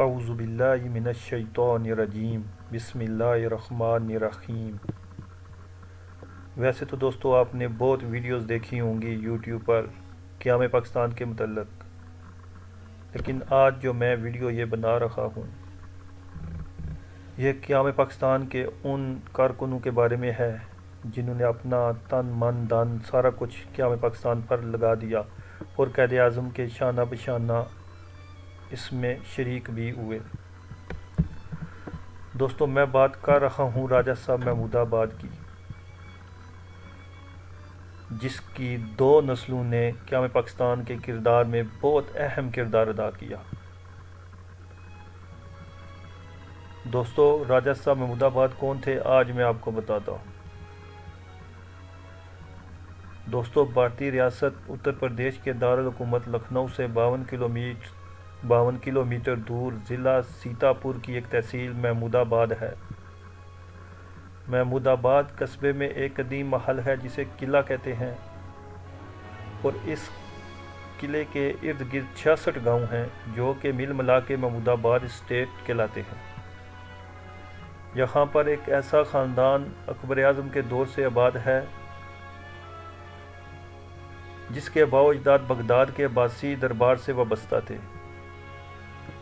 अउज़ुबिल्लिमिनशैतरजीम बिस्मिल्लाहिर्रहमानिर्रहीम वैसे तो दोस्तों आपने बहुत वीडियोस देखी होंगी यूट्यूब पर क़याम पाकिस्तान के मतलब लेकिन आज जो मैं वीडियो ये बना रहा हूँ यह क़याम पाकिस्तान के उन कारकुनों के बारे में है, जिन्होंने अपना तन, मन धन सारा कुछ क़याम पाकिस्तान पर लगा दिया, और कैद अज़म के शाना बशाना इसमें शरीक भी हुए। दोस्तों, मैं बात कर रहा हूँ राजा साहब महमूदाबाद की, जिसकी दो नस्लों ने क्या पाकिस्तान के किरदार में बहुत अहम किरदार अदा किया। दोस्तों, राजा साहब महमूदाबाद कौन थे, आज मैं आपको बताता हूँ। दोस्तों, भारतीय रियासत उत्तर प्रदेश के दारकूमत लखनऊ से बावन किलोमीटर बावन किलोमीटर दूर ज़िला सीतापुर की एक तहसील महमूदाबाद है। महमूदाबाद कस्बे में एक कदीम महल है जिसे किला कहते हैं और इस किले के इर्द गिर्द छियासठ गाँव हैं जो कि मिल मिला के महमूदाबाद स्टेट कहलाते हैं। यहाँ पर एक ऐसा ख़ानदान अकबर आज़म के दौर से आबाद है जिसके बावजदाद बगदाद के बासी दरबार से वाबस्ता थे।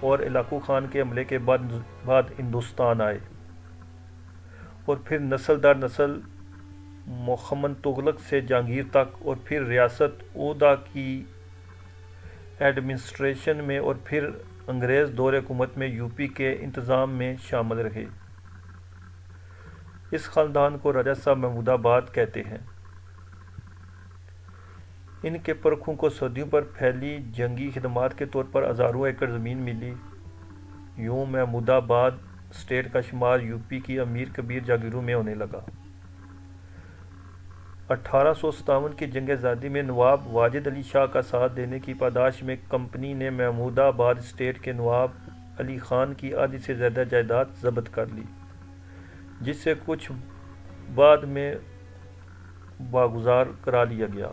और इलाकू खान के हमले के बाद बाद हिंदुस्तान आए। और फिर नस्ल दर नस्ल मोहम्मद तुगलक से जहांगीर तक और फिर रियासत उदा की एडमिनिस्ट्रेशन में और फिर अंग्रेज़ दौर हुकूमत में यूपी के इंतज़ाम में शामिल रहे। इस ख़ानदान को राजा साहब महमूदाबाद कहते हैं। इनके परखों को सदियों पर फैली जंगी खदमात के तौर पर हज़ारों एकड़ ज़मीन मिली। यूँ महमूदाबाद स्टेट का शुमार यूपी की अमीर कबीर जागीरों में होने लगा। अठारह सौ सतावन की जंग आज़ादी में नवाब वाजिद अली शाह का साथ देने की पादाश में कंपनी ने महमूदाबाद स्टेट के नवाब अली ख़ान की आधी से ज़्यादा जायदाद जब्त कर ली, जिससे कुछ बाद में बागुजार करा लिया गया।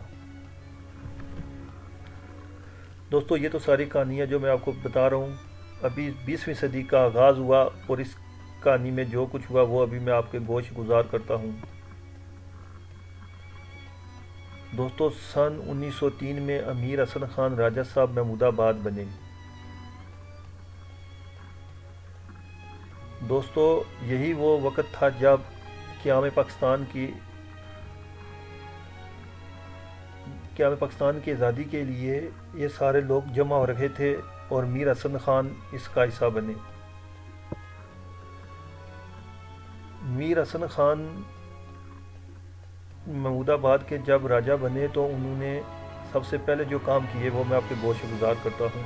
दोस्तों, ये तो सारी कहानियाँ जो मैं आपको बता रहा हूँ, अभी बीसवीं सदी का आगाज़ हुआ और इस कहानी में जो कुछ हुआ, वो अभी मैं आपके गोश गुजार करता हूँ। दोस्तों, सन 1903 में अमीर हसन खान राजा साहब महमूदाबाद बने। दोस्तों, यही वो वक़्त था जब क़याम पाकिस्तान की क्या पाकिस्तान की आज़ादी के लिए ये सारे लोग जमा हो रखे थे और मीर हसन खान इसका हिस्सा बने। मीर हसन खान महमूदाबाद के जब राजा बने तो उन्होंने सबसे पहले जो काम किए वो मैं आपके बहुत गुजार करता हूँ।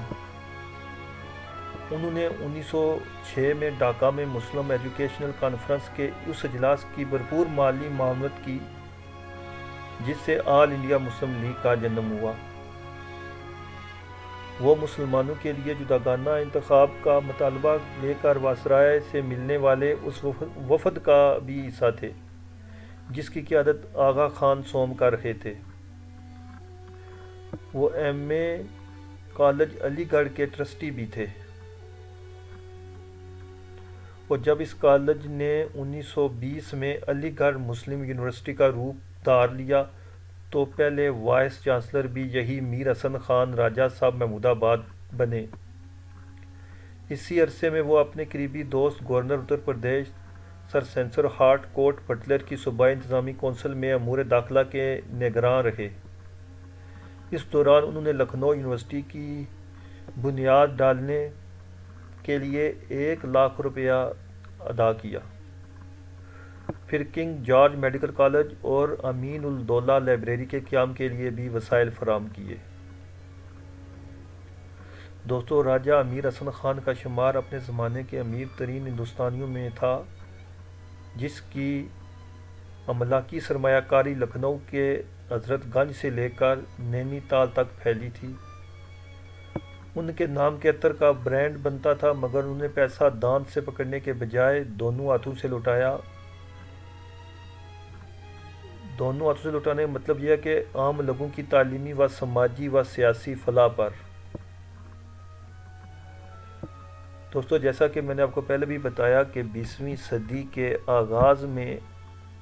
उन्होंने 1906 में ढाका में मुस्लिम एजुकेशनल कॉन्फ्रेंस के उस अजलास की भरपूर माली मामलत की जिससे आल इंडिया मुस्लिम लीग का जन्म हुआ। वो मुसलमानों के लिए जुदागाना इंतखब का मतालबा लेकर वासराय से मिलने वाले उस वफद का भी हिस्सा थे, जिसकी क्यादत आगा खान सोम कर रहे थे। वो एम ए कॉलेज अलीगढ़ के ट्रस्टी भी थे। और जब इस कॉलेज ने 1920 में अलीगढ़ मुस्लिम यूनिवर्सिटी का रूप धार लिया। तो पहले वाइस चांसलर भी यही मीर हसन खान, राजा साहब महमूदाबाद बने। इसी अरसे में वो अपने करीबी दोस्त governor Uttar Pradesh, sir Spencer Harcourt Butler की सूबाई इंतज़ामी कौंसिल में अमूर दाखिला के निगरान रहे। इस दौरान उन्होंने लखनऊ यूनिवर्सिटी की बुनियाद डालने के लिए एक लाख रुपया अदा किया। फिर किंग जॉर्ज मेडिकल कॉलेज और अमीन उलदौला लाइब्रेरी के क्याम के लिए भी वसाइल फराम किए। दोस्तों, राजा अमीर हसन ख़ान का शुमार अपने ज़माने के अमीर तरीन हिंदुस्तानियों में था, जिसकी अमलाकी सरमाकारी लखनऊ के हजरतगंज से लेकर नैनीताल तक फैली थी। उनके नाम के अतर का ब्रांड बनता था, मगर उन्हें पैसा दांत से पकड़ने के बजाय दोनों हाथों से लुटाया। दोनों हाथों से लुटाने का मतलब यह है कि आम लोगों की तालीमी व समाजी व सियासी फलाह पर। दोस्तों, जैसा कि मैंने आपको पहले भी बताया कि बीसवीं सदी के आगाज़ में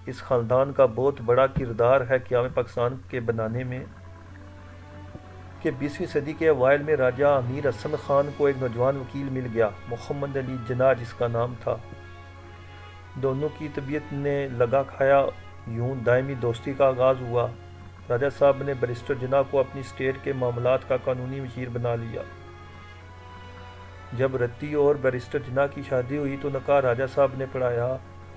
इस ख़ानदान का बहुत बड़ा किरदार है क्याम पाकिस्तान के बनाने में, कि बीसवीं सदी के अवाइल में राजा अमीर हसन ख़ान को एक नौजवान वकील मिल गया, मोहम्मद अली जना जिसका नाम था। दोनों की तबीयत ने लगा खाया यूँ दायमी दोस्ती का आगाज़ हुआ। राजा साहब ने बरिस्टर जना को अपनी स्टेट के मामला का कानूनी मशीर बना लिया। जब रत्ती और बरिस्टर जना की शादी हुई तो नकार राजा साहब ने पढ़ाया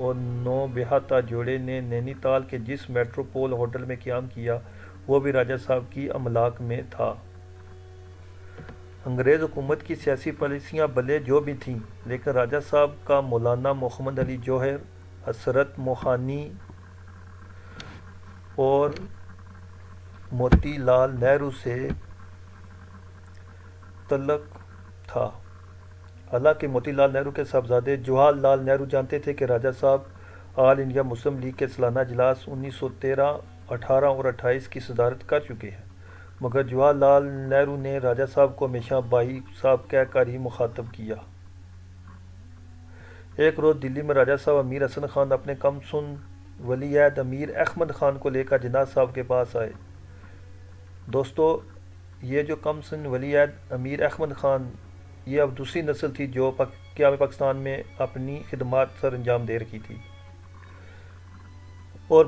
और नौ बेहाता जोड़े ने नैनीताल के जिस मेट्रोपोल होटल में क्याम किया, वो भी राजा साहब की अमलाक में था। अंग्रेज़ हुकूमत की सियासी पॉलिसियाँ भले जो भी थीं, लेकिन राजा साहब का मौलाना मोहम्मद अली जौहर, हसरत मोहानी और मोती लाल नेहरू से तलक था। हालाँकि मोतीलाल नेहरू के साहबजादे जवाहर लाल नेहरू जानते थे कि राजा साहब आल इंडिया मुस्लिम लीग के सालाना इजलास 1913, 18 और 28 की सदारत कर चुके हैं। मगर जवाहरलाल नेहरू ने राजा साहब को हमेशा भाई साहब कहकर ही मुखातब किया। एक रोज़ दिल्ली में राजा साहब अमीर हसन खान अपने कम सुन वलीद अमीर अहमद खान को लेकर जनाज साहब के पास आए। दोस्तों, ये जो कम सुन वलीद अमीर अहमद खान, ये अब दूसरी नस्ल थी जो क्या पाकिस्तान में अपनी खदमात सर अंजाम दे रखी थी। और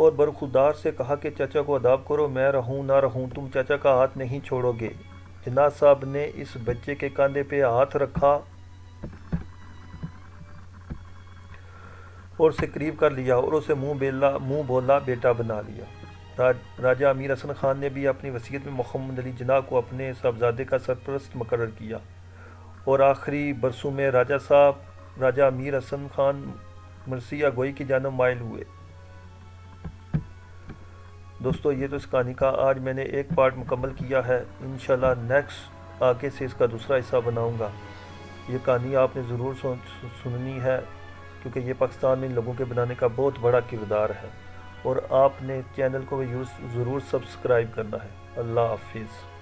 और बरखुदार से कहा कि, चाचा को अदाब करो, मैं रहूँ ना रहूँ, तुम चाचा का हाथ नहीं छोड़ोगे। जनाज साहब ने इस बच्चे के कंधे पे हाथ रखा और उसे करीब कर लिया और उसे मुँह बेला मुँह बोला बेटा बना लिया। राज, राजा अमीर हसन खान ने भी अपनी वसीयत में मोहम्मद अली जना को अपने साहबजादे का सरपरस्त मुकर किया। और आखिरी बरसों में राजा साहब राजा अमीर हसन खान मरसिया गोई की जानब मायल हुए। दोस्तों ये तो इस कहानी का आज मैंने एक पार्ट मुकम्मल किया है। इन नेक्स्ट आगे से इसका दूसरा हिस्सा बनाऊँगा। ये कहानी आपने ज़रूर सुननी है। क्योंकि ये पाकिस्तान में लोगों के बनाने का बहुत बड़ा किरदार है। और आपने चैनल को यूज़ ज़रूर सब्सक्राइब करना है। अल्लाह हाफिज़।